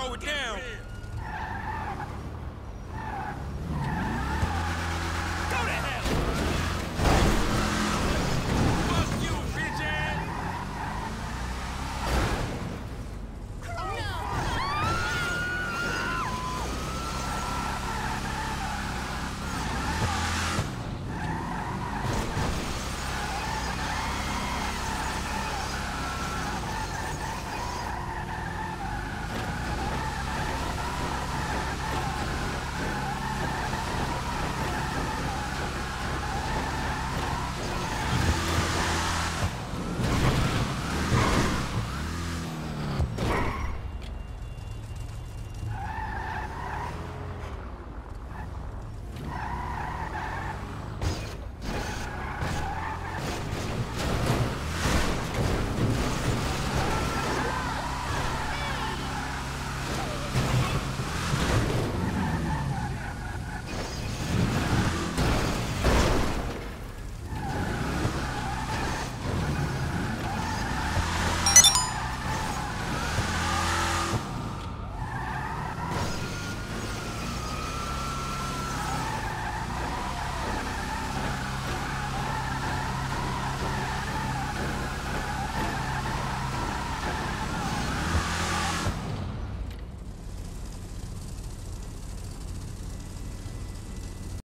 throw it down.